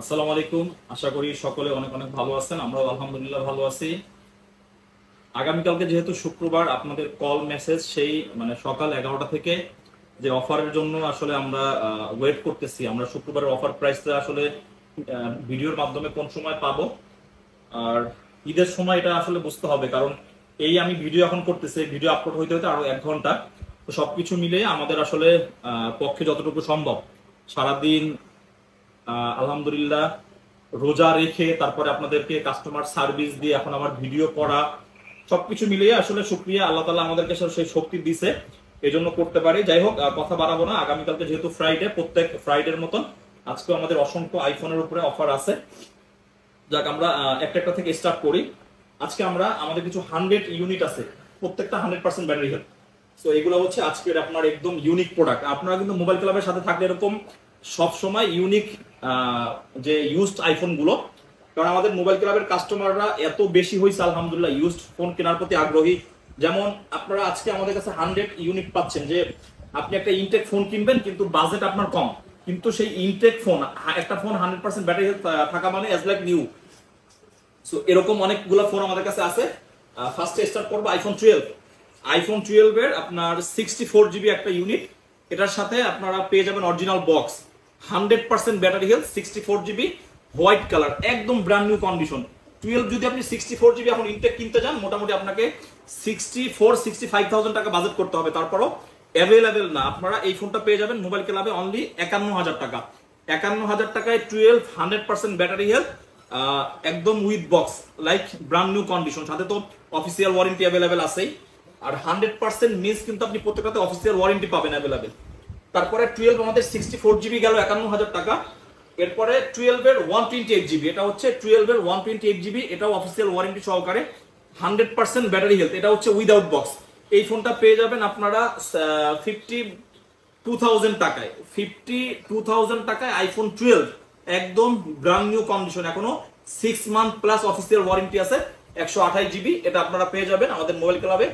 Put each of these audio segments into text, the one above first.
আসসালামু আলাইকুম। আশা করি সকলে অনেক অনেক ভালো আছেন। আমরাও আলহামদুলিল্লাহ ভালো আছি। আগামীকালকে যেহেতু শুক্রবার আপনাদের কল মেসেজ সেই মানে সকাল এগারোটা থেকে যে অফারের জন্য আসলে আমরা ওয়েট করতেছি। আমরা শুক্রবারের অফার প্রাইসটা আসলে ভিডিওর মাধ্যমে কোন সময় পাবো? আর ঈদের সময় এটা আসলে বুঝতে হবে। কারণ এই আমি ভিডিও এখন করতেছি ভিডিও আপলোড হইতে হইতে আরও এক ঘণ্টা। তো সবকিছু মিলে আমাদের আসলে পক্ষে যতটুকু সম্ভব, সারাদিন আলহামদুলিল্লাহ, রোজা রেখে তারপরে আপনাদেরকে কাস্টমার সার্ভিস দিয়ে এখন আমার ভিডিও করা, সবকিছু মিলিয়ে আসলে শুক্রিয়া। আল্লাহ তালা আমাদেরকে সেই শক্তি দিছে এই জন্য করতে পারি। যাই হোক কথা বাড়াবো না। আগামীকালকে যেহেতু ফ্রাইডে প্রত্যেক ফ্রাইডের মতন আজকে আমাদের অসংখ্য আইফোনের উপরে অফার আছে। যাক, আমরা একটা একটা থেকে স্টার্ট করি। আজকে আমরা, আমাদের কিছু হান্ড্রেড ইউনিট আছে। প্রত্যেকটা হান্ড্রেড পার্সেন্ট ব্যাটারি হেলথ তো এগুলো হচ্ছে আজকের আপনার একদম ইউনিক প্রোডাক্ট আপনারা কিন্তু মোবাইল ক্লাবের সাথে থাকলে এরকম সব সময় ইউনিক যে ইউজড আইফোনগুলো। কারণ আমাদের মোবাইল ক্লাবের কাস্টমাররা এত বেশি হয়েছে আলহামদুলিল্লাহ ইউজড ফোন কেনার প্রতি আগ্রহী। যেমন আপনারা আজকে আমাদের কাছে হান্ড্রেড ইউনিট পাচ্ছেন যে, আপনি একটা ইনটেক ফোন কিনবেন, কিন্তু বাজেট আপনার কম। কিন্তু সেই ইনটেক ফোন একটা ফোন হান্ড্রেড পার্সেন্ট ব্যাটারি থাকা মানে এজ লাইক নিউ সো এরকম অনেকগুলো ফোন আমাদের কাছে আছে। ফার্স্টে স্টার্ট করব আইফোন টুয়েলভ আইফোন টুয়েলভ এর আপনার সিক্সটি ফোর জিবি একটা ইউনিট এটার সাথে আপনারা পেয়ে যাবেন original box hundred percent battery health, sixty four GB, white colour, একদম ব্র্যান্ড নিউ কন্ডিশন টুয়েলভ যদি আপনি সিক্সটি ফোর জিবি এখন ইনটেক কিনতে যান, মোটামুটি আপনাকে sixty four sixty five thousand টাকা বাজেট করতে হবে। তারপরও অ্যাভেলেবেল না। আপনারা এই ফোনটা পেয়ে যাবেন মোবাইল ক্লাবে অনলি একান্ন হাজার টাকা। একান্ন হাজার টাকায় twelve hundred percent battery health একদম with box like brand new condition সাথে তো অফিসিয়াল ওয়ারেন্টি অ্যাভেলেবেল আছেই। আর হান্ড্রেড পার্সেন্ট মিস কিন্তু আপনি প্রত্যেকটাতে অফিসিয়াল ওয়ারেন্টি পাবেন অ্যাভেলেবেল তারপরে টুয়েলভ আমাদের সিক্সটি ফোর জিবি গেল একান্ন হাজার টাকা। এরপরে টুয়েলভ এর ওয়ান টোয়েন্টি এইট জিবি এটা হচ্ছে টুয়েলভ এর ওয়ান টোয়েন্টি এইট জিবি এটাও অফিসিয়াল ওয়ারেন্টি সহকারে। হান্ড্রেড পার্সেন্ট ব্যাটারি হেলথ এটা হচ্ছে উইদাউট বক্স এই ফোনটা পেয়ে যাবেন আপনারা ফিফটি টু থাউজেন্ড টাকায়। ফিফটি টু থাউজেন্ড টাকায় আইফোন টুয়েলভ একদম ব্র্যান্ড নিউ কন্ডিশন এখনও six month plus official warranty আছে, একশো আঠাশ জিবি এটা আপনারা পেয়ে যাবেন আমাদের মোবাইল ক্লাবে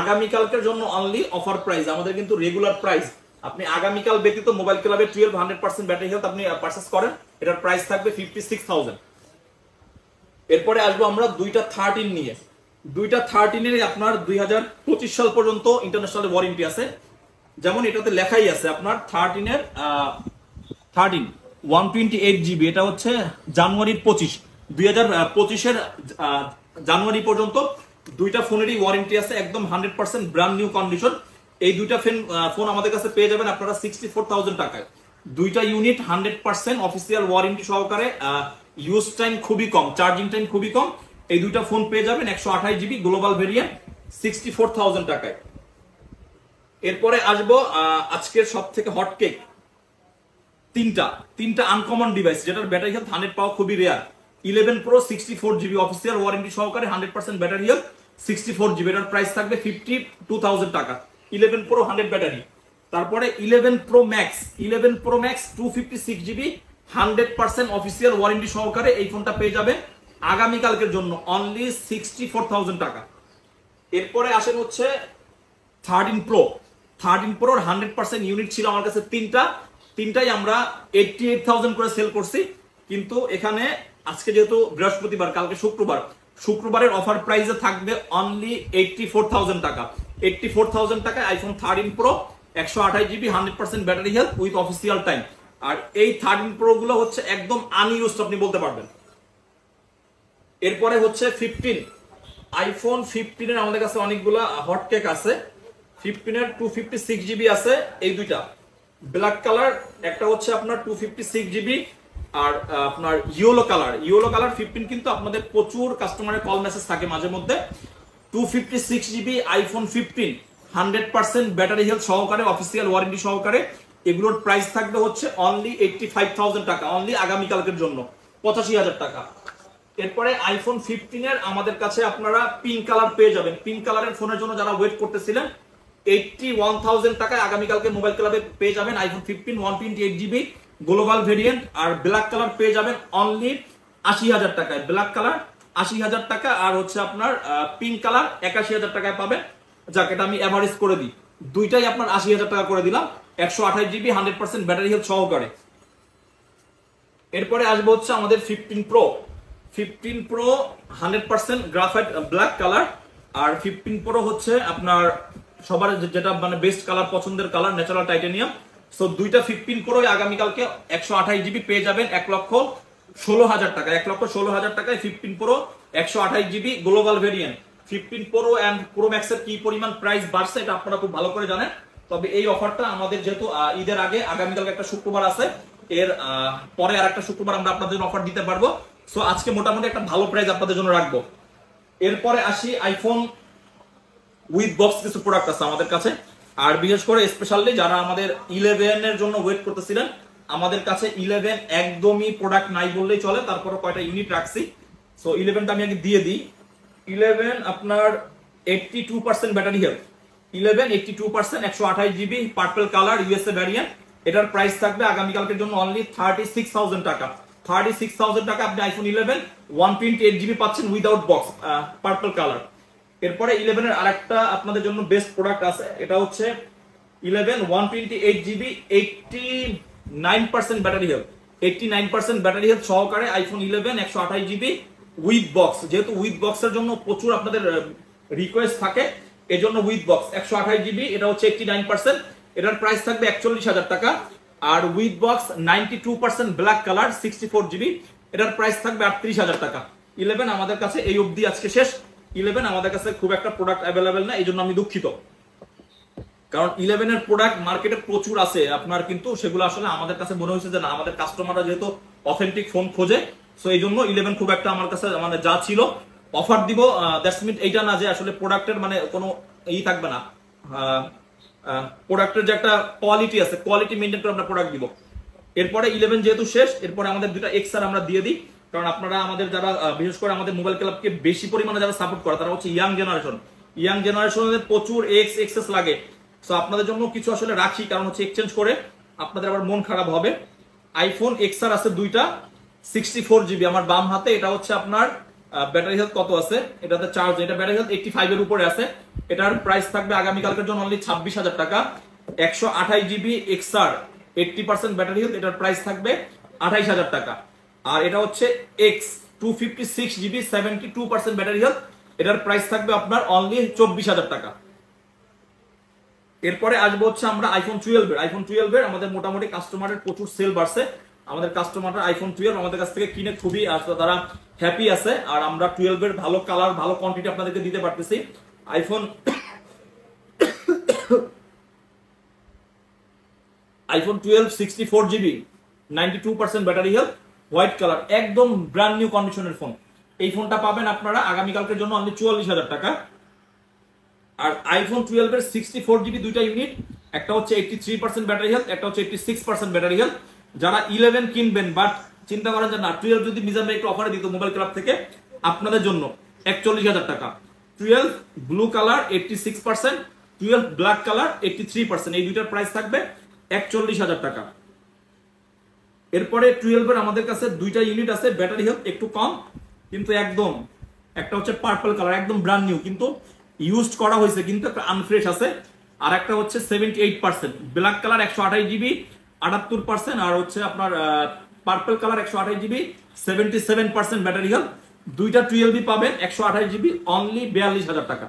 আগামীকালকের জন্য অনলি অফার প্রাইস আমাদের কিন্তু রেগুলার প্রাইস আপনি আগামীকাল ব্যতীত মোবাইল ক্লাবে twelve hundred percent battery health আপনি পার্চেস করেন, এটার প্রাইস থাকবে ফিফটি সিক্স থাউজেন্ড এরপরে আসব আমরা দুইটা থার্টিন নিয়ে। দুইটা থার্টিনের আপনার দুই হাজার পঁচিশ সাল পর্যন্ত ইন্টারন্যাশনাল ওয়ারেন্টি আছে। যেমন এটাতে লেখাই আছে আপনার থার্টিনের thirteen one twenty eight GB এটা হচ্ছে জানুয়ারির পঁচিশ। দুই হাজার পঁচিশের জানুয়ারি পর্যন্ত দুইটা ফোনেরই ওয়ারেন্টি আছে, একদম hundred percent brand new condition এই দুইটা ফোন আমাদের কাছে পেয়ে যাবেন আপনারা সিক্সটি ফোর থাউজেন্ড টাকায়। দুইটা unit hundred percent official warranty সহকারে ইউজ টাইম খুবই কম চার্জিং টাইম খুবই কম। এই দুইটা ফোন পেয়ে যাবেন একশো আঠাশ GB global variant sixty four thousand টাকায়। এরপরে আসব আজকের সব থেকে হট কেক তিনটা তিনটা আনকমন ডিভাইস যেটার ব্যাটারি হেলথ হান্ড্রেড পাওয়া খুবই rare eleven pro sixty four GB official warranty সহকারে hundred percent battery health sixty four GB এটার প্রাইস থাকবে ফিফটি টু থাউজেন্ড টাকা। ইলেভেন প্রো হান্ড্রেড ব্যাটারি তারপরে eleven pro max eleven pro max two fifty six GB hundred percent official warranty সহকারে এই ফোনটা পেয়ে যাবে আগামীকালকের জন্য অনলি সিক্সটি ফোর থাউজেন্ড টাকা। এরপরে আসেন হচ্ছে থার্টিন প্রো থার্টিন প্রোর হান্ড্রেড পার্সেন্ট ইউনিট ছিল আমার কাছে তিনটা, তিনটাই আমরা এইটটি এইট থাউজেন্ড করে সেল করছি, কিন্তু এখানে আজকে যেহেতু বৃহস্পতিবার, কালকে শুক্রবার শুক্রবারের অফার প্রাইসে থাকবে অনলি এইটটি ফোর থাউজেন্ড টাকা। এইটটি ফোর থাউজেন্ড টাকায় আইফোন থার্টিন প্রো একশো আঠাশ GB hundred percent battery health with official time আর এই থার্টিন প্রো গুলো হচ্ছে একদম আনইউজড আপনি বলতে পারবেন। এরপরে হচ্ছে ফিফটিন আইফোন ফিফটিনের আমাদের কাছে অনেকগুলা হট কেক আছে। ফিফটিনের টু ফিফটি সিক্স জিবি আছে, এই দুইটা। ব্ল্যাক কালার একটা হচ্ছে আপনার টু ফিফটি সিক্স জিবি আর আপনার yellow colour. Yellow colour fifteen কিন্তু আপনাদের প্রচুর কাস্টমারের কল মেসেজ থাকে মাঝে মধ্যে। Two fifty six GB iPhone fifteen hundred percent battery health সহকারে অফিসিয়াল ওয়ারেন্টি সহকারে। এগুলোর প্রাইস থাকবে হচ্ছে অনলি এইটটি ফাইভ থাউজেন্ড টাকা অনলি আগামীকালকের জন্য, পঁচাশি হাজার টাকা। এরপরে আইফোন ফিফটিন এর আমাদের কাছে আপনারা পিঙ্ক কালার পেয়ে যাবেন। পিঙ্ক কালারের ফোনের জন্য যারা ওয়েট করতেছিলেন এইটটি ওয়ান থাউজেন্ড টাকায় আগামীকালকে মোবাইল ক্লাবে পেয়ে যাবেন iPhone fifteen one twenty eight GB global variant আর ব্ল্যাক কালার পেয়ে যাবেন অনলি আশি হাজার টাকায়। ব্ল্যাক কালার আশি হাজার টাকা আর হচ্ছে আপনার পিঙ্ক কালার একাশি হাজার টাকায় পাবেন। যাক আমি অ্যাভারেজ করে দিই। দুইটাই আপনার আশি হাজার টাকা করে দিলাম। একশো আঠাশ GB hundred percent battery health সহকারে। এরপরে আসব হচ্ছে আমাদের fifteen pro fifteen pro hundred percent graphite black colour আর ফিফটিন প্রো হচ্ছে আপনার সবার যেটা মানে বেস্ট কালার পছন্দের কালার ন্যাচারাল টাইটেনিয়াম সো দুইটা ফিফটিন প্রোই আগামীকালকে একশো আঠাশ জিবি পেয়ে যাবেন এক লক্ষ ষোলো হাজার টাকা এক লক্ষ ষোলো হাজার টাকায় ফিফটিন প্রো একশো আঠাশ GB global variant fifteen pro and pro ম্যাক্সের কি পরিমাণ প্রাইস বাড়ছে এটা আপনারা খুব ভালো করে জানেন। তবে এই অফারটা আমাদের যেহেতু ঈদের আগে আগামীকালকে একটা শুক্রবার আছে, এর পরে আর একটা শুক্রবার আমরা আপনাদের জন্য অফার দিতে পারব। সো আজকে মোটামুটি একটা ভালো প্রাইস আপনাদের জন্য রাখব। এরপরে আসি আইফোন উইথ বক্স কিছু প্রোডাক্ট আছে আমাদের কাছে। আর বিশেষ করে স্পেশালি যারা আমাদের ইলেভেন এর জন্য ওয়েট করতেছিলেন, আমাদের কাছে ইলেভেন একদমই প্রোডাক্ট নাই বললেই চলে তারপরে কয়টা ইউনিট রাখছি। সো ইলেভেনটা আমি আগে দিয়ে দিই। ইলেভেন আপনার eighty two percent battery health eleven eighty two percent একশো আঠাশ GB purple colour USA variant এটার প্রাইস থাকবে আগামীকালকের জন্য অনলি থার্টি সিক্স থাউজেন্ড টাকা। থার্টি সিক্স থাউজেন্ড টাকা আপনি iPhone eleven one twenty eight GB পাচ্ছেন উইদাউট বক্স পার্পল কালার এরপরে ইলেভেনের আরেকটা আপনাদের জন্য বেস্ট প্রোডাক্ট আছে, এটা হচ্ছে eleven one twenty eight GB eighty nine percent battery health eighty nine percent battery health সহকারে আইফোন ইলেভেন একশো আঠাশ জিবি উইথ বক্স যেহেতু উইথ বক্সের জন্য প্রচুর আপনাদের রিকোয়েস্ট থাকে এই জন্য উইথ বক্স একশো আঠাশ জিবি, এটা হচ্ছে এইটটি নাইন পার্সেন্ট এটার প্রাইস থাকবে একচল্লিশ হাজার টাকা। আর with box ninety two percent black colour sixty four GB. এটার প্রাইস থাকবে আটত্রিশ হাজার টাকা। ইলেভেন আমাদের কাছে এই অবধি আজকে শেষ। ইলেভেন আমাদের কাছে খুব একটা প্রোডাক্ট অ্যাভেলেবেল না এই জন্য আমি দুঃখিত। কারণ ইলেভেনের প্রোডাক্ট মার্কেটে প্রচুর আছে, আপনার কিন্তু সেগুলো আসলে আমাদের কাছে মনে হয়েছে যে না, আমাদের কাস্টমাররা যেহেতু অথেন্টিক ফোন খোঁজে সো এই জন্য ইলেভেন খুব একটা আমার কাছে মানে যা ছিল অফার দিব দ্যাটস মিট এইটা না যে আসলে প্রোডাক্টের মানে কোনো ই থাকবে না। প্রোডাক্টের যে একটা কোয়ালিটি আছে কোয়ালিটি মেনটেন করে আমরা প্রোডাক্ট দিব। এরপরে ইলেভেন যেহেতু শেষ, এরপরে আমাদের দুটা এক্সার আমরা দিয়ে দিই কারণ আপনারা আমাদের যারা বিশেষ করে আমাদের মোবাইল ক্লাবকে বেশি পরিমাণে যারা সাপোর্ট করে, তারা হচ্ছে ইয়াং জেনারেশন ইয়াং জেনারেশনের প্রচুর এক্স এক্সেস লাগে। সো আপনাদের জন্য কিছু আসলে রাখি, কারণ হচ্ছে এক্সচেঞ্জ করে আপনাদের আবার মন খারাপ হবে। আইফোন এক্সার আছে দুইটা সিক্সটি ফোর জিবি আমার বাম হাতে এটা হচ্ছে আপনার ব্যাটারি হেলথ কত আছে? এটাতে চার্জ এটা ব্যাটারি হেলথ এইটটি ফাইভ এর উপরে আছে। এটার প্রাইস থাকবে আগামীকালকের জন্য অনলি ছাব্বিশ হাজার টাকা। একশো আঠাশ GB XR eighty percent battery health এটার প্রাইস থাকবে আঠাইশ হাজার টাকা। আর এটা হচ্ছে X two fifty six GB seventy two percent battery health এটার প্রাইস থাকবে আপনার অনলি চব্বিশ হাজার টাকা। এরপরে আসব হচ্ছে আমরা আইফোন টুয়েলভ এর। আইফোন টুয়েলভ এর আমাদের মোটামুটি কাস্টমারের প্রচুর সেল বাড়ছে। আমাদের কাস্টমাররা আইফোন টুয়েলভ আমাদের কাছ থেকে কিনে খুবই তারা হ্যাপি আছে। আর আমরা টুয়েলভ এর ভালো কালার ভালো কোয়ান্টিটি আপনাদেরকে দিতে পারতেছি। IPhone iPhone twelve sixty four GB ninety two percent battery health white colour, একদম ব্র্যান্ড নিউ কন্ডিশনের ফোন এই ফোনটা পাবেন আপনারা আগামীকালকের জন্য অনলি চুয়াল্লিশ হাজার টাকা। আর আইফোন টুয়েলভ এর সিক্সটি ফোর জিবি দুইটা ইউনিট একটা হচ্ছে eighty three percent battery health একটা হচ্ছে eighty six percent battery health যারা ইলেভেন কিনবেন বাট চিন্তা করেন যে না টুয়েলভ যদি মিজান ভাই একটু অফারে দিত মোবাইল ক্লাব থেকে, আপনাদের জন্য একচল্লিশ হাজার টাকা। Twelve blue colour eighty six percent twelve black colour eighty three percent এই দুইটার প্রাইস থাকবে একচল্লিশ হাজার টাকা। এরপরে টুয়েলভের আমাদের কাছে দুইটা ইউনিট আছে ব্যাটারি হেলথ একটু কম, কিন্তু একদম, একটা হচ্ছে পার্পল কালার একদম ব্র্যান্ড নিউ কিন্তু ইউজড করা হয়েছে, কিন্তু একটা আনফ্রেশ আছে, আর একটা হচ্ছে seventy eight percent black colour একশো আঠাশ জিবি আটাত্তর পার্সেন্ট আর হচ্ছে আপনার পার্পল কালার একশো আঠাশ GB seventy seven percent battery health দুইটা টুয়েলভই পাবেন, একশো আঠাশ জিবি অনলি বিয়াল্লিশ হাজার টাকা।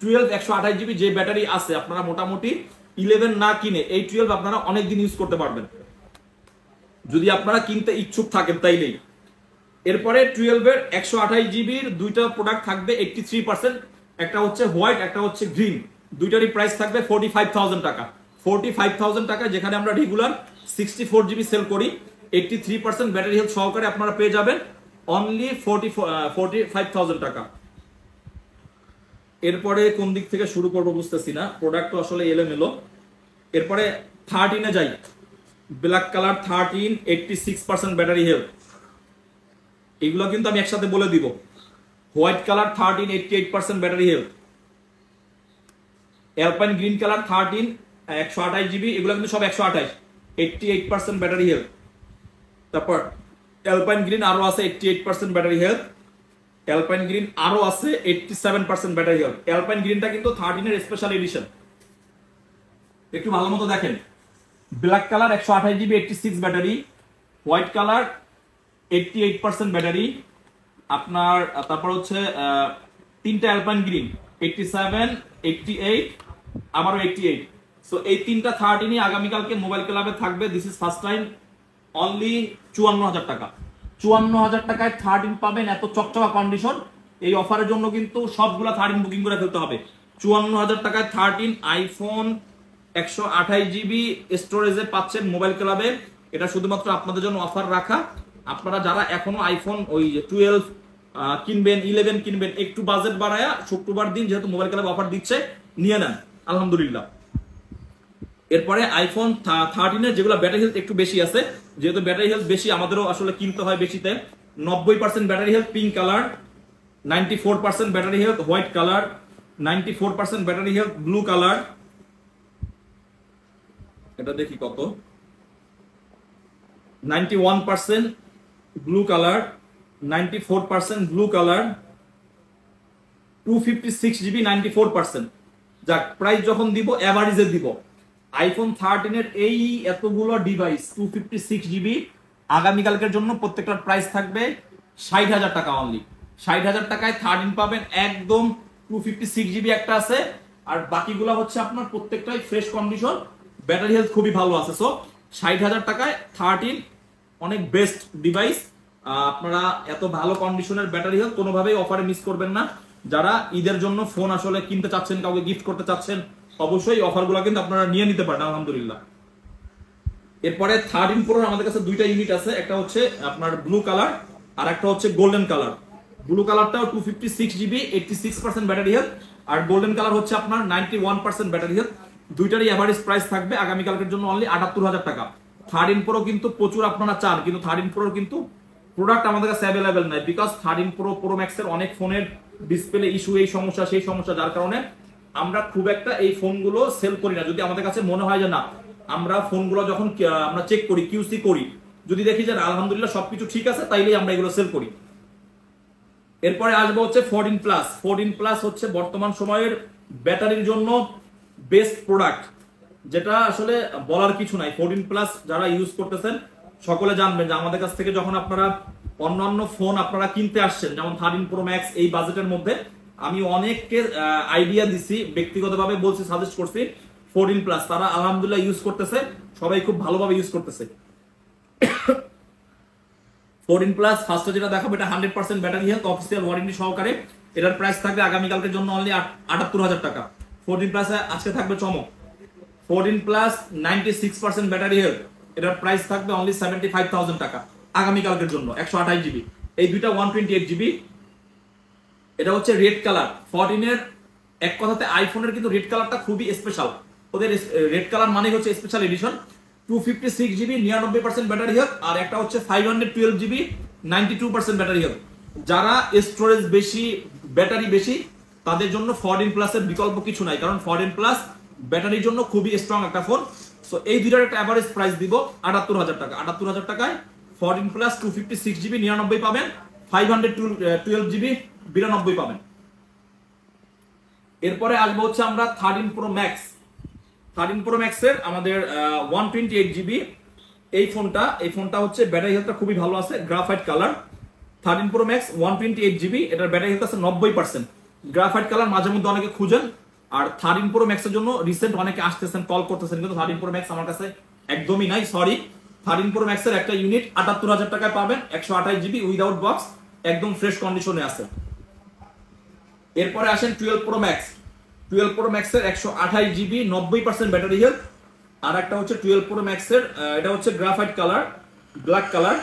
টুয়েলভ একশো আঠাশ জিবি যে ব্যাটারি আছে, আপনারা মোটামুটি ইলেভেন না কিনে, এই টুয়েলভ আপনারা অনেক দিন ইউজ করতে পারবেন। যদি আপনারা কিনতে ইচ্ছুক থাকেন তাইলেই। এরপরে টুয়েলভ এর একশো আঠাশ জিবির দুইটা প্রোডাক্ট থাকবে এইটটি থ্রি পার্সেন্ট একটা হচ্ছে হোয়াইট একটা হচ্ছে গ্রিন দুইটারই প্রাইস থাকবে ফোর্টি ফাইভ থাউজেন্ড টাকা। ফোর্টি ফাইভ থাউজেন্ড টাকা যেখানে আমরা regular sixty four GB sale করি। Eighty three percent battery health সহকারে আপনারা পেয়ে যাবেন। Only forty forty five thousand টাকা। এরপরে কোন দিক থেকে শুরু করব বুঝতেছি না। প্রোডাক্ট তো আসলে এলোমেলো। এরপরে থার্টিনে যাই। Black colour thirteen eighty six percent battery health এগুলো কিন্তু আমি একসাথে বলে দিব। White colour thirteen eighty eight percent battery health alpine green colour thirteen একশো আঠাশ জিবি এগুলো কিন্তু সব একশো আঠাশ eighty eight percent battery health তারপর অ্যালপাইন গ্রিন আরও আছে eighty eight percent battery health alpine green আরও আছে eighty seven percent battery health alpine গ্রিনটা কিন্তু থার্টিনের স্পেশাল এডিশন একটু ভালো মতো দেখেন। ব্ল্যাক কালার একশো আঠাশ GB eighty six battery white colour eighty eight percent battery আপনার তারপর হচ্ছে তিনটা alpine green eighty seven eighty eight আবারও এইটটি এইট সো এই তিনটা থার্টিনই আগামীকালকে মোবাইল ক্লাবে থাকবে। This is first time only চুয়ান্ন হাজার টাকা। চুয়ান্ন হাজার টাকায় থার্টিন পাবেন এত চকচকা কন্ডিশন এই অফারের জন্য কিন্তু সবগুলা থার্টিন বুকিং করে ফেলতে হবে। চুয়ান্ন হাজার টাকায় থার্টিন আইফোন একশো আঠাইশ জিবি স্টোরেজে পাচ্ছেন মোবাইল ক্লাবে এটা শুধুমাত্র আপনাদের জন্য অফার রাখা। আপনারা যারা এখনও আইফোন ওই টুয়েলভ কিনবেন ইলেভেন কিনবেন, একটু বাজেট বাড়ায়া শুক্রবার দিন যেহেতু মোবাইল ক্লাব অফার দিচ্ছে, নিয়ে নেন। আলহামদুলিল্লাহ। এরপরে আইফোন থার্টিনের যেগুলো ব্যাটারি হেলথ একটু বেশি আছে, যেহেতু ব্যাটারি হেলথ বেশি, আমাদেরও আসলে কিনতে হয় বেশিতে। নব্বই percent battery health pink colour ninety four percent battery health white colour ninety four percent battery health blue colour এটা দেখি কত? Ninety one percent blue colour ninety four percent blue colour two fifty six GB ninety four percent যাক price যখন দিব অ্যাভারেজে দিব। IPhone থার্টিনের এই এতগুলো device two fifty six GB আগামীকালকের জন্য প্রত্যেকটার প্রাইস থাকবে ষাট হাজার টাকা অনলি ষাট হাজার টাকায় থার্টিন পাবেন একদম টু ফিফটি সিক্স জিবি একটা আছে। আর বাকিগুলো হচ্ছে আপনার প্রত্যেকটাই ফ্রেশ কন্ডিশন ব্যাটারি হেলথ খুবই ভালো আছে সো ষাট হাজার টাকায় থার্টিন অনেক বেস্ট ডিভাইস আপনারা এত ভালো কন্ডিশনের ব্যাটারি হেলথ কোনোভাবেই অফারে মিস করবেন না। যারা ঈদের জন্য ফোন আসলে কিনতে চাচ্ছেন, কাউকে গিফট করতে চাচ্ছেন, অবশ্যই অফারগুলো কিন্তু আপনারা নিয়ে নিতে পারেন, আলহামদুলিল্লাহ। এরপরে থার্টিন প্রো আমাদের কাছে দুইটা ইউনিট আছে, একটা হচ্ছে আপনার ব্লু কালার আর একটা হচ্ছে গোল্ডেন কালার ব্লু কালারটাও two fifty six GB eighty six percent battery health আর গোল্ডেন কালার হচ্ছে আপনার ninety one percent battery health দুইটারই অ্যাভারেজ প্রাইস থাকবে, আগামীকালকের জন্য অনলি আটাত্তর হাজার টাকা। থার্ড ইন প্রো কিন্তু প্রচুর আপনারা চান, কিন্তু থার্ড ইন প্রোর কিন্তু প্রোডাক্ট আমাদের কাছে অ্যাভেলেবেল নাই because thirteen pro pro ম্যাক্সের অনেক ফোনের ডিসপ্লে ইস্যু এই সমস্যা, সেই সমস্যা, যার কারণে আমরা খুব একটা এই ফোনগুলো সেল করি না। যদি আমাদের কাছে মনে হয় যে না, আমরা ফোনগুলো যখন আমরা চেক করি কিউসি করি, যদি দেখি যে আলহামদুলিল্লাহ সবকিছু ঠিক আছে, তাইলেই আমরা এগুলো সেল করি। এরপরে আসব হচ্ছে ফোরটিন প্লাস ফোরটিন প্লাস হচ্ছে বর্তমান সময়ের ব্যাটারির জন্য বেস্ট প্রোডাক্ট যেটা আসলে বলার কিছু নাই। ফোরটিন প্লাস যারা ইউজ করতেছেন, সকলে জানবেন যে আমাদের কাছ থেকে যখন আপনারা অন্যান্য ফোন আপনারা কিনতে আসছেন, যেমন থার্টিন প্রো ম্যাক্স এই বাজেটের মধ্যে, আমি অনেককে আইডিয়া দিছি, ব্যক্তিগতভাবে বলছি সাজেস্ট করছি ফোরটিন প্লাস তারা আলহামদুলিল্লাহ ইউজ করতেছে, সবাই খুব ভালোভাবে ইউজ করতেছে। ফোরটিন প্লাস ফার্স্টে যেটা দেখাবো, এটা hundred percent battery health official warranty সহকারে, এটার প্রাইস থাকবে আগামীকালকের জন্য অনলি আটাত্তর হাজার টাকা। ফোরটিন প্লাস আজকে থাকবে চমক। Fourteen plus ninety six percent battery health এটার প্রাইস থাকবে অনলি সেভেন্টি ফাইভ থাউজেন্ড টাকা আগামীকালকের জন্য, একশো আঠাশ জিবি এই দুইটা ওয়ান টোয়েন্টি এইট জিবি এটা হচ্ছে রেড কালার ফোরটিনের এক কথাতে আইফোনের কিন্তু রেড কালারটা খুবই স্পেশাল ওদের রেড কালার মানে হচ্ছে special edition two fifty six GB নিরানব্বই পার্সেন্ট ব্যাটারি হেলথ আর একটা হচ্ছে five hundred twelve GB ninety two percent battery health যারা স্টোরেজ বেশি ব্যাটারি বেশি তাদের জন্য ফরটিন প্লাসের বিকল্প কিছু নাই, কারণ ফরটিন প্লাস ব্যাটারির জন্য খুবই স্ট্রং একটা ফোন সো এই দুইটার একটা অ্যাভারেজ প্রাইস দিব আটাত্তর হাজার টাকা। আটাত্তর হাজার টাকায় fourteen plus two fifty six GB নিরানব্বই পাবেন ফাইভ হান্ড্রেড টুয়েলভ জিবি বিরানব্বই পাবেন। এরপরে আসব হচ্ছে আমরা thirteen pro max thirteen pro ম্যাক্সের আমাদের ওয়ান টোয়েন্টি এইট জিবি এই ফোনটা এই ফোনটা হচ্ছে ব্যাটারি হেলথটা খুবই ভালো আছে graphite colour thirteen pro max one twenty eight GB এটার ব্যাটারি হেলথ আছে নব্বই পার্সেন্ট গ্রাফাইট কালার মাঝে মধ্যে অনেকে খুঁজেন। আর থার্টিন প্রো ম্যাক্সের জন্য রিসেন্ট অনেকে আসতেছেন কল করতেছেন, কিন্তু থার্টিন প্রো ম্যাক্স আমার কাছে একদমই নাই সরি থার্টিন প্রো ম্যাক্সের একটা ইউনিট আটাত্তর হাজার টাকায় পাবেন, একশো আঠাশ জিবি উইদাউট বক্স একদম ফ্রেশ কন্ডিশনে আছে। এরপরে আসেন twelve pro max twelve pro ম্যাক্সের একশো আঠাশ জিবি নব্বই পার্সেন্ট ব্যাটারি হেলথ আর একটা হচ্ছে টুয়েলভ প্রো ম্যাক্সের এটা হচ্ছে গ্রাফাইট কালার ব্ল্যাক কালার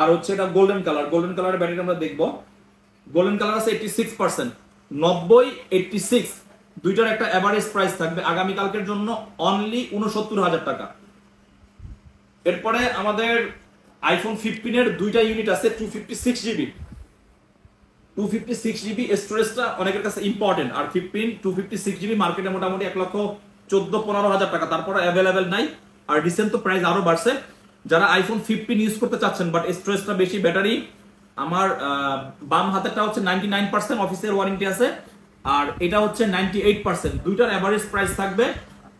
আর হচ্ছে এটা গোল্ডেন কালার গোল্ডেন কালারের ব্যাটারি আমরা দেখব। গোল্ডেন কালার আছে এইটটি সিক্স পার্সেন্ট নব্বই এইটটি সিক্স দুইটার একটা অ্যাভারেজ প্রাইস থাকবে। আগামীকালকের জন্য অনলি উনসত্তর হাজার টাকা। এরপরে আমাদের আইফোন ফিফটিনের দুইটা ইউনিট আছে two fifty six GB two fifty six GB স্টোরেজটা অনেকের কাছে ইম্পর্টেন্ট আর fifteen two fifty six GB মার্কেটে মোটামুটি এক লক্ষ চোদ্দ, পনেরো হাজার টাকা। তারপরে অ্যাভেলেবেল নাই। আর রিসেন্ট তো প্রাইস আরও বাড়ছে। যারা আইফোন ফিফটিন ইউজ করতে চাচ্ছেন বাট স্টোরেজটা বেশি ব্যাটারি আমার বাম হাতেরটা হচ্ছে নাইনটি নাইন পার্সেন্ট অফিসের ওয়ারেন্টি আছে, আর এটা হচ্ছে নাইনটি এইট পার্সেন্ট দুইটার অ্যাভারেজ প্রাইস থাকবে।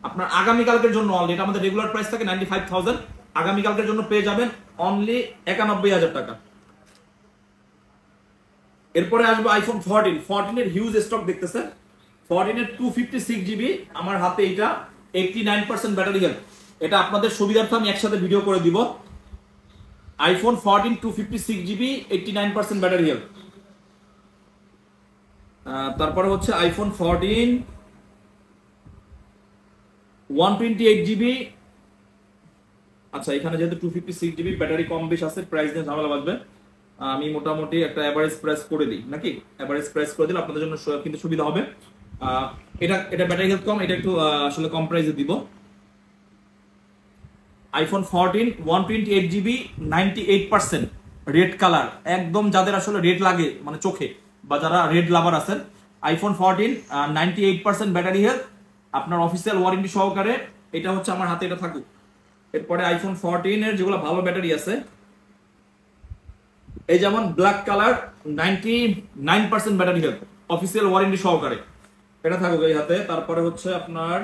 আপনার আগামীকালকের জন্য এটা আমাদের রেগুলার প্রাইস থাকে নাইনটি ফাইভ থাউজেন্ড আগামীকালকের জন্য পেয়ে যাবেন অনলি একানব্বই হাজার টাকা। এরপরে আসবে আইফোন ফোরটিন ফোরটিনের হিউজ স্টক দেখতেছেন। ফোরটিনের টু ফিফটি সিক্স জিবি আমার হাতে এটা eighty nine percent battery health এটা আপনাদের সুবিধার্থে আমি একসাথে ভিডিও করে দিব। IPhone fourteen two fifty six GB eighty nine percent battery health তারপরে হচ্ছে iPhone fourteen one twenty eight GB আচ্ছা এখানে যেহেতু two fifty six GB battery কম বেশ আছে প্রাইস নিয়ে ঝামেলা বাজবে। আমি মোটামুটি একটা অ্যাভারেজ প্রাইস করে দিই, নাকি? অ্যাভারেজ প্রাইস করে দিলে আপনাদের জন্য কিন্তু সুবিধা হবে। এটা এটা ব্যাটারি হেলথ কম, এটা একটু আসলে কম প্রাইসে দিব। IPhone fourteen one twenty eight GB ninety eight percent red colour একদম যাদের আসলে রেড লাগে মানে চোখে, বা যারা রেড লাভার আছেন iPhone fourteen ninety eight percent battery health আপনার অফিসিয়াল ওয়ারেন্টি সহকারে, এটা হচ্ছে আমার হাতে, এটা থাকুক। এরপরে আইফোন ফোরটিন এর যেগুলো ভালো ব্যাটারি আছে, এই যেমন black colour ninety nine percent battery health official warranty সহকারে। এটা থাকুক এই হাতে, তারপরে হচ্ছে আপনার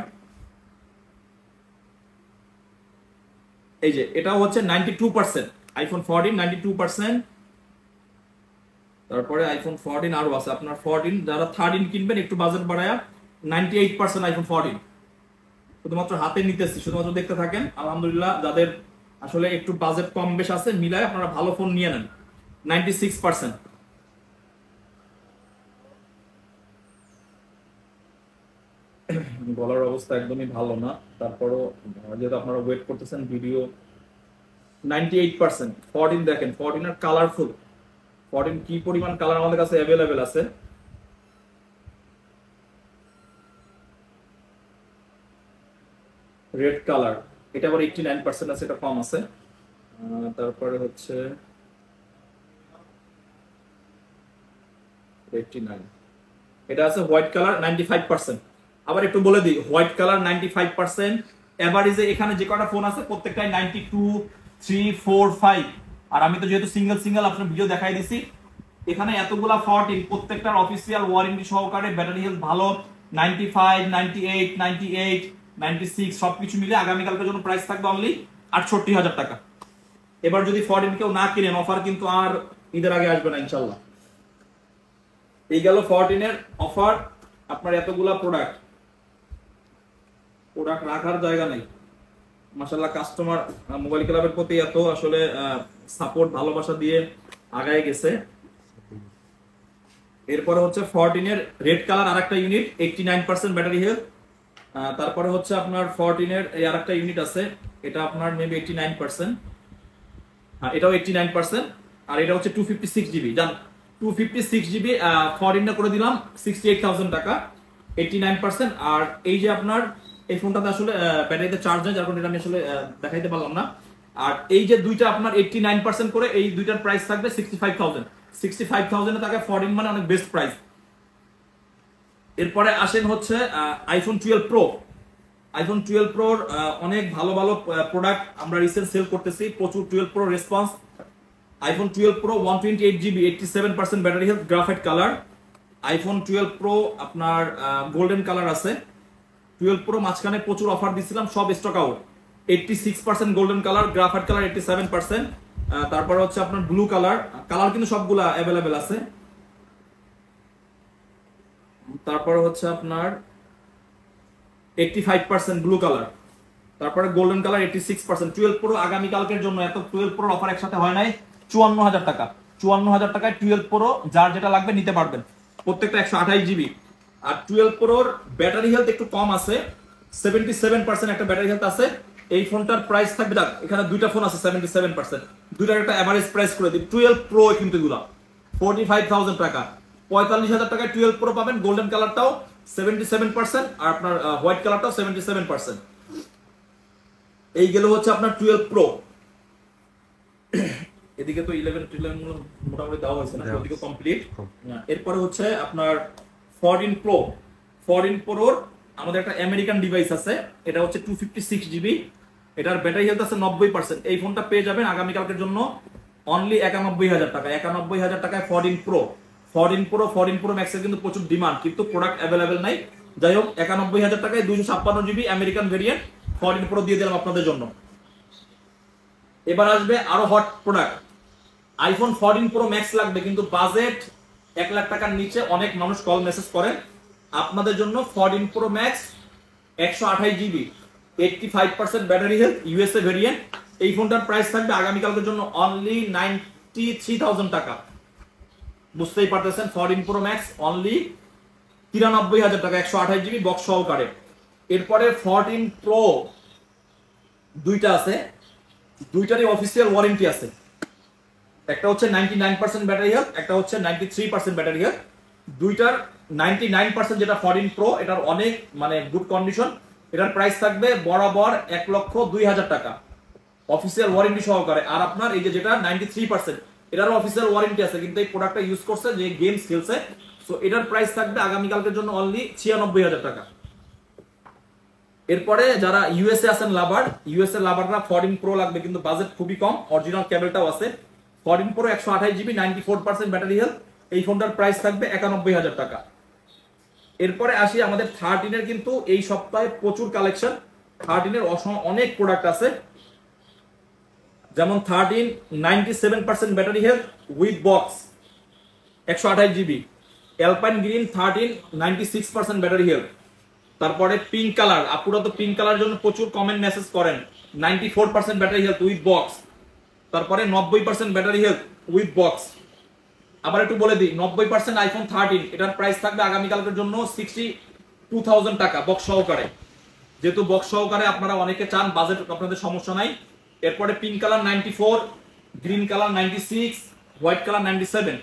এই যে এটা হচ্ছে ninety two percent iPhone fourteen ninety two percent তারপরে আইফোন ফোরটিন আরও আছে। আপনার ফোরটিন যারা থার্টিন কিনবেন, একটু বাজেট বাড়ায় ninety eight percent iPhone fourteen শুধুমাত্র হাতে নিতেছি, শুধুমাত্র দেখতে থাকেন। আলহামদুলিল্লাহ, যাদের আসলে একটু বাজেট কম বেশ আছে, মিলায় আপনারা ভালো ফোন নিয়ে নেন। নাইনটি সিক্স পার্সেন্ট গলার অবস্থা একদমই ভালো না। তারপরও যেহেতু আপনারা ওয়েট করতেছেন video ninety eight percent fourteen দেখেন ফোরটিন আর কালারফুল ফরটিন কি পরিমাণ কালার আমাদের কাছে অ্যাভেলেবেল আছে? রেড কালার এটা আবার এইটটি নাইন পার্সেন্ট আছে, এটা কম আছে। তারপরে হচ্ছে এইটটি নাইন এটা আছে white colour ninety five percent আবার একটু বলে দিই white colour ninety five percent এভারেজে এখানে যে কটা ফোন আছে, প্রত্যেকটাই ninety two three four five আর আমি তো যেহেতু সিঙ্গেল সিঙ্গেল আপনার ভিডিও দেখাই দিছি, এখানে এতগুলা ফোরটিন প্রত্যেকটার অফিসিয়াল ওয়ারেন্টি সহকারে ব্যাটারি হেলথ ভালো ninety five ninety eight ninety eight ninety six সবকিছু মিলে আগামীকালকের জন্য প্রাইস থাকবে অনলি আটষট্টি হাজার টাকা। এবার যদি ফোরটিন কেউ না কিনেন অফার কিন্তু আর ঈদের আগে আসবে না, ইনশাল্লাহ। এই গেল ফরটিনের অফার আপনার এতগুলা প্রোডাক্ট প্রোডাক্ট রাখার জায়গা নেই। মাসাল্লাহ কাস্টমার মোবাইল ক্লাবের প্রতি এত আসলে সাপোর্ট ভালোবাসা দিয়ে আগায় গেছে। এরপরে হচ্ছে ফোরটিনের রেড কালার আর একটা unit eighty nine percent battery health তারপরে হচ্ছে আপনার ফোরটিনের এই আর একটা ইউনিট আছে, এটা আপনার মেবি এইটটি নাইন পার্সেন্ট হ্যাঁ এটাও এইটটি নাইন পার্সেন্ট আর এটা হচ্ছে টু ফিফটি সিক্স জিবি জান টু ফিফটি সিক্স জিবি ফরেনটা করে দিলাম সিক্সটি এইট থাউজেন্ড টাকা এইটটি নাইন পার্সেন্ট আর এই যে আপনার এই ফোনটাতে আসলে ব্যাটারিতে চার্জ হয় যার কারণে আমি আসলে দেখাইতে পারলাম না। আর এই যে দুইটা আপনার এইটটি নাইন পার্সেন্ট করে এই দুইটার প্রাইস থাকবে sixty five thousand sixty five থাউজেন্ডে থাকে ফরেন মানে অনেক বেস্ট প্রাইস এরপরে আসেন হচ্ছে iPhone twelve pro iPhone twelve প্রোর অনেক ভালো ভালো প্রোডাক্ট আমরা রিসেন্ট সেল করতেছি। প্রচুর twelve pro response iPhone twelve pro one twenty eight GB eighty seven percent battery health graphite colour iPhone twelve pro আপনার গোল্ডেন কালার আছে। টুয়েলভ প্রো মাঝখানে প্রচুর অফার দিছিলাম, সব stock out eighty six percent golden colour graphite colour eighty seven percent তারপরে হচ্ছে আপনার blue colour colour কিন্তু সবগুলা অ্যাভেলেবেল আছে। তারপরে হচ্ছে আপনার eighty five percent blue colour তারপরে golden colour eighty six percent twelve pro আগামীকালকের জন্য এত টুয়েলভ প্রোর অফার একসাথে হয় নাই, চুয়ান্ন হাজার টাকা। চুয়ান্ন হাজার টাকায় টুয়েলভ প্রো যার যেটা লাগবে নিতে পারবেন। প্রত্যেকটা একশো আঠাইশ জিবি আর টুয়েলভ প্রোর ব্যাটারি হেলথ একটু কম আছে। সেভেন্টি সেভেন পার্সেন্ট একটা ব্যাটারি হেলথ আছে। এই ফোনটার প্রাইস থাকবে দেখ এখানে দুইটা ফোন আছে সেভেন্টি সেভেন পার্সেন্ট দুইটার একটা অ্যাভারেজ প্রাইস করে দিই। টুয়েলভ প্রো কিন্তু এগুলা। ফোর্টি ফাইভ থাউজেন্ড টাকা। পঁয়তাল্লিশ হাজার টাকায় টুয়েলভ প্রো পাবেন গোল্ডেন কালারটাও সেভেন্টি সেভেন পার্সেন্ট আর আপনার হোয়াইট কালারটাও সেভেন্টি সেভেন পার্সেন্ট এই গেল হচ্ছে আপনার টুয়েলভ প্রো এদিকে তো ইলেভেন ইলেভেন মোটামুটি দেওয়া হয়েছে না ওদিকে কমপ্লিট এরপরে হচ্ছে আপনার ফরটিন প্রো ফরটিন প্রোর আমাদের একটা আমেরিকান ডিভাইস আছে, এটা হচ্ছে টু ফিফটি সিক্স জিবি এটার ব্যাটারি হেলথ আছে নব্বই পার্সেন্ট এই ফোনটা পেয়ে যাবেন আগামীকালকের জন্য অনলি একানব্বই হাজার টাকা একানব্বই হাজার টাকায় fourteen pro fourteen pro fourteen pro ম্যাক্সের কিন্তু প্রচুর ডিমান্ড কিন্তু প্রোডাক্ট অ্যাভেলেবেল নাই। যাই হোক, একানব্বই হাজার টাকায় দুইশো ছাপ্পান্ন GB American variant fourteen pro দিয়ে দিলাম আপনাদের জন্য। এবার আসবে আরও hot product iPhone fourteen pro max লাগবে, কিন্তু বাজেট এক লাখ টাকার নিচে অনেক মানুষ কল মেসেজ করেন আপনাদের জন্য ফোরটিন প্রো ম্যাক্স একশো আঠাশ GB eighty five percent battery health USA variant এই ফোনটার প্রাইস থাকবে আগামীকালকের জন্য অনলি নাইনটি থ্রি থাউজেন্ড টাকা। বুঝতেই পারতেছেন ফোরটিন প্রো ম্যাক্স অনলি তিরানব্বই হাজার টাকা, একশো আঠাশ জিবি বক্স সহকারে। এরপরে ফোরটিন প্রো দুইটা আছে। দুইটারই অফিসিয়াল ওয়ারেন্টি আছে। একটা হচ্ছে ninety nine percent battery health একটা হচ্ছে ninety three percent battery health দুইটার নাইনটি নাইন পার্সেন্ট যেটা ফরিন প্রো এটার অনেক মানে গুড কন্ডিশন এটার প্রাইস থাকবে বরাবর এক লক্ষ দুই হাজার টাকা। অফিসিয়াল ওয়ারেন্টি সহকারে। আর আপনার এই যে যেটা ninety three percent official warranty আছে, কিন্তু এই প্রোডাক্টটা ইউজ করছে যে গেমস খেলছে। সো এটার প্রাইস থাকবে জন্য অনলি ছিয়ানব্বই হাজার টাকা। এরপরে যারা ইউএসএ আছেন লাভার ইউএসএ লাভাররা ফরিন প্রো লাগবে, কিন্তু বাজেট খুবই কম অরিজিনাল কেবলটাও আছে। ফরিন প্রো একশো আঠাশ GB ninety four percent battery health এই ফোনটার প্রাইস থাকবে একানব্বই হাজার টাকা। এরপরে আসি আমাদের থার্টিনের কিন্তু এই সপ্তাহে প্রচুর কালেকশন থার্টিনের অনেক প্রোডাক্ট আছে। যেমন thirteen ninety seven percent battery health with box একশো আঠাশ GB. Alpine green thirteen ninety six percent battery health তারপরে পিঙ্ক কালার আপুরা তো পিঙ্ক কালার জন্য প্রচুর কমেন্ট মেসেজ করেন। Ninety four percent battery health with box তারপরে নব্বই percent battery health with box আবার একটু বলে দিই, নব্বই পার্সেন্ট আইফোন থার্টিন এটার প্রাইস থাকবে আগামীকালকের জন্য সিক্সটি টু থাউজেন্ড টাকা বক্স সহকারে। যেহেতু বক্স সহকারে আপনারা অনেকে চান বাজেট আপনাদের সমস্যা নাই। এরপরে pink colour ninety four green colour ninety six white colour ninety seven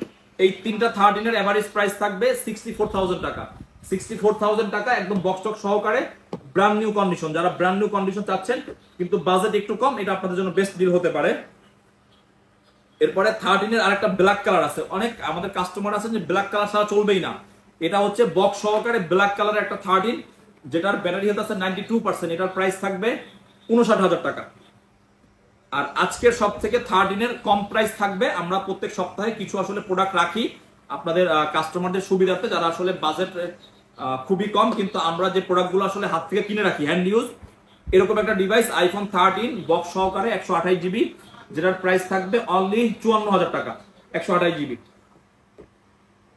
এই তিনটা থার্টিনের এভারেজ প্রাইস থাকবে সিক্সটি ফোর থাউজেন্ড টাকা। সিক্সটি ফোর থাউজেন্ড টাকা একদম বক্স টক সহকারে ব্র্যান্ড নিউ কন্ডিশন যারা ব্র্যান্ড নিউ কন্ডিশন চাচ্ছেন, কিন্তু বাজেট একটু কম, এটা আপনাদের জন্য বেস্ট ডিল হতে পারে। এরপরে থার্টিনের আরেকটা ব্ল্যাক কালার আছে। অনেক আমাদের কাস্টমার আছেন যে ব্ল্যাক কালার ছাড়া চলবেই না। এটা হচ্ছে বক্স সহকারে ব্ল্যাক কালার একটা থার্টিন যেটার ব্যাটারি হেলথ আছে নাইনটি টু পার্সেন্ট এটার প্রাইস থাকবে উনষাট হাজার টাকা। আর আজকের সব থেকে থার্টিনের কম প্রাইস থাকবে, আমরা প্রত্যেক সপ্তাহে কিছু আসলে প্রোডাক্ট রাখি। আপনাদের কাস্টমারদের সুবিধার্থে যারা আসলে বাজেট খুবই কম, কিন্তু আমরা যে প্রোডাক্টগুলো আসলে হাত থেকে কিনে রাখি হ্যান্ড ইউজ এরকম একটা ডিভাইস আইফোন থার্টিন বক্স সহকারে একশো আঠাশ জিবি যেটার প্রাইস থাকবে অনলি চুয়ান্ন হাজার টাকা, একশো আঠাশ জিবি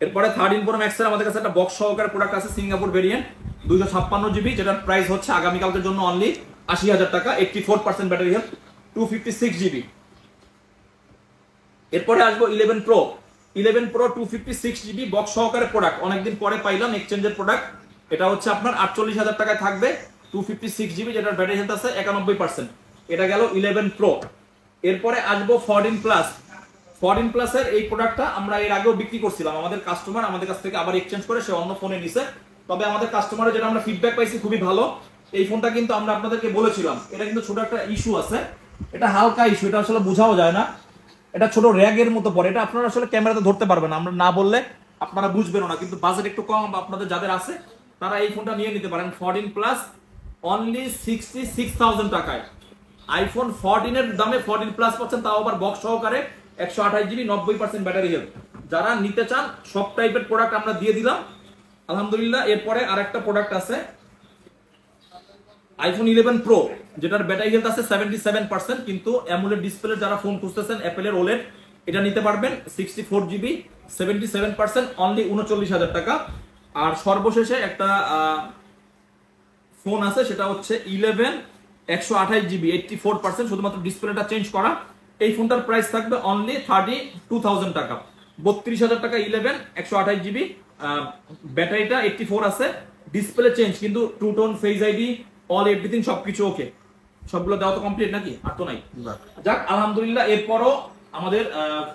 এরপরে থার্টিন প্রো ম্যাক্সের আমাদের কাছে একটা বক্স সহকারে প্রোডাক্ট আছে সিঙ্গাপুর ভেরিয়েন্ট দুইশো ছাপ্পান্ন জিবি যেটার প্রাইস হচ্ছে আগামীকালকের জন্য অনলি আশি হাজার টাকা eighty four percent battery health two fifty six GB এরপরে আসব eleven pro eleven pro two fifty six GB box সহকারে প্রোডাক্ট অনেকদিন পরে পাইলাম এক্সচেঞ্জের প্রোডাক্ট এটা হচ্ছে আপনার আটচল্লিশ হাজার টাকায় থাকবে টু ফিফটি সিক্স জিবি যেটার ব্যাটারি হেলথ আছে একানব্বই পার্সেন্ট এটা গেল ইলেভেন প্রো এরপরে আসব ফরটিন প্লাস ফরটিন প্লাসের এই প্রোডাক্টটা আমরা এর আগেও বিক্রি করছিলাম। আমাদের কাস্টমার আমাদের কাছ থেকে আবার এক্সচেঞ্জ করে সে অন্য ফোনে নিছে। তবে আমাদের কাস্টমারের যেটা আমরা ফিডব্যাক পাইছি খুবই ভালো। এই ফোনটা কিন্তু আমরা আপনাদেরকে বলেছিলাম। এটা কিন্তু ছোট একটা ইস্যু আছে। এটা হালকা ইস্যু এটা আসলে বোঝাও যায় না। এটা ছোট র্যাগের মতো পড়ে এটা আপনারা আসলে ক্যামেরাতে ধরতে পারবেন আমরা না বললে আপনারা বুঝবেন না। কিন্তু বাজেট একটু কম আপনাদের যাদের আছে, তারা এই ফোনটা নিয়ে নিতে পারেন। Fourteen plus only sixty six thousand টাকায়। আইফোন ফোরটিনের দামে ফোরটিন প্লাস পাচ্ছেন, তাও আবার বক্স সহকারে একশো আঠাশ জিবি নব্বই পার্সেন্ট ব্যাটারি হেলথ যারা নিতে চান, সব টাইপের প্রোডাক্ট আমরা দিয়ে দিলাম। আলহামদুলিল্লাহ, এরপরে আরেকটা প্রোডাক্ট আছে। আইফোন ইলেভেন প্রো যেটার ব্যাটারি হেলথ আছে সেভেন্টি সেভেন পার্সেন্ট কিন্তু অ্যামুলেট ডিসপ্লে যারা ফোন খুঁজতেছেন অ্যাপেলের ওলেট এটা নিতে পারবেন sixty four GB seventy seven percent only উনচল্লিশ হাজার টাকা। আর সর্বশেষে একটা ফোন আছে, সেটা হচ্ছে ইলেভেন একশো আঠাশ জিবি এইটটি ফোর পার্সেন্ট শুধুমাত্র ডিসপ্লেটা চেঞ্জ করা। এই ফোনটার প্রাইস থাকবে অনলি থার্টি টু থাউজেন্ড টাকা। বত্রিশ হাজার টাকা ইলেভেন একশো আঠাশ জিবি ব্যাটারিটা এইটটি ফোর আছে। ডিসপ্লে চেঞ্জ কিন্তু true tone face ID all everything সবকিছু ওকে সবগুলো দেওয়া তো কমপ্লিট নাকি? আর তো নাই। যাক আলহামদুলিল্লাহ এরপরও আমাদের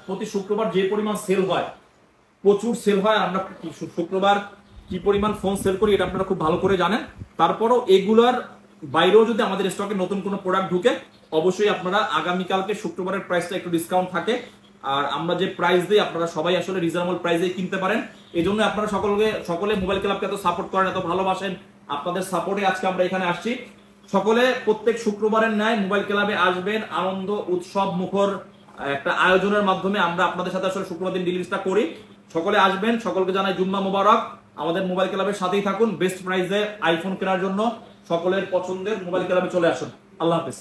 প্রতি শুক্রবার যে পরিমাণ সেল হয় প্রচুর সেল হয় আমরা শুক্রবার কি পরিমাণ ফোন সেল করি এটা আপনারা খুব ভালো করে জানেন। তারপরও এগুলার বাইরেও যদি আমাদের স্টকে নতুন কোনো প্রোডাক্ট ঢুকে, অবশ্যই আপনারা আগামীকালকে শুক্রবারের প্রাইসটা একটু ডিসকাউন্ট থাকে। আর আমরা যে প্রাইস দিই, আপনারা সবাই আসলে রিজনেবল প্রাইসে কিনতে পারেন। এই জন্য আপনারা সকলকে, সকলে মোবাইল ক্লাবকে এত সাপোর্ট করেন, এত ভালোবাসেন। আপনাদের সাপোর্টে আজকে আমরা এখানে আসছি। সকলে প্রত্যেক শুক্রবারের ন্যায় মোবাইল ক্লাবে আসবেন। আনন্দ, উৎসব, মুখর, একটা আয়োজনের মাধ্যমে আমরা আপনাদের সাথে আসলে শুক্রবার দিন ডিলিভারিটা করি। সকলে আসবেন, সকলকে জানাই জুম্মা মোবারক। আমাদের মোবাইল ক্লাবের সাথেই থাকুন বেস্ট প্রাইসে আইফোন কেনার জন্য। সকলের পছন্দের মোবাইল ক্লাবে চলে আসুন। আল্লাহ হাফিজ।